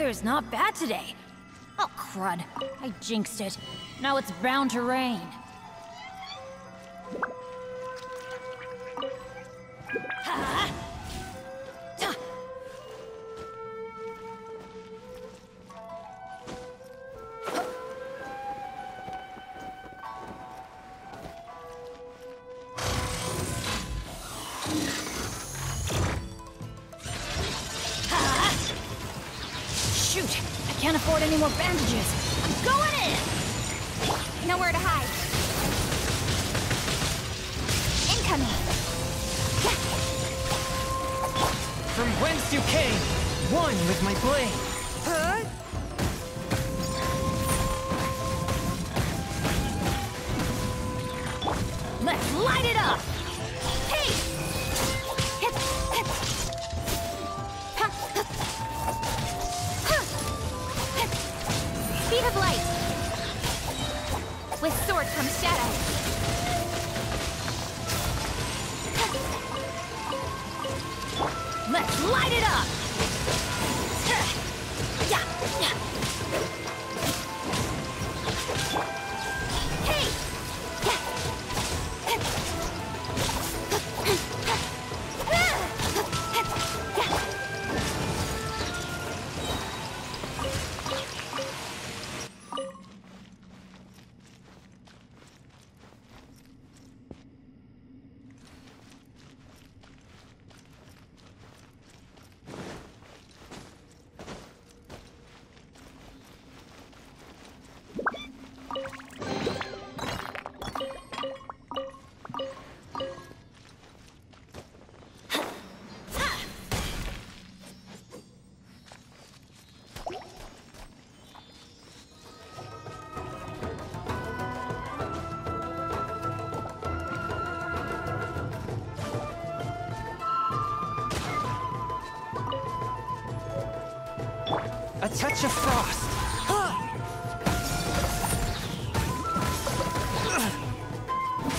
weather's not bad today. Oh, crud. I jinxed it. Now it's bound to rain. Shoot! I can't afford any more bandages. I'm going in! Nowhere to hide. Incoming. From whence you came, one with my blade. Huh? Let's light it up! Of light. A touch of frost.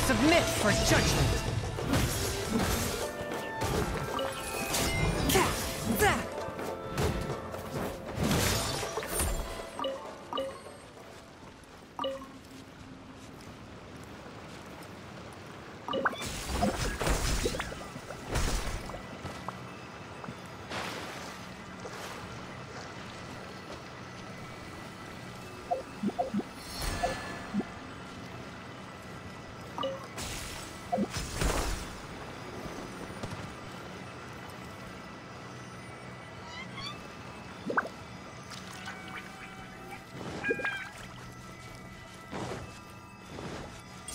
Submit for judgment.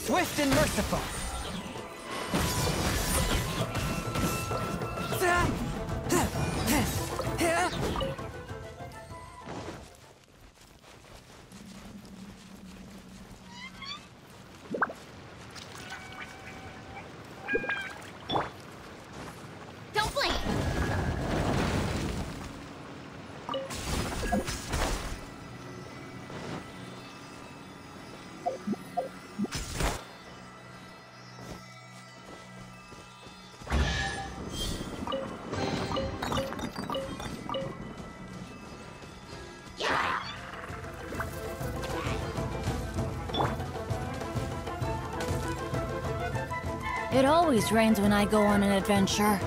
Swift and merciful. It always rains when I go on an adventure.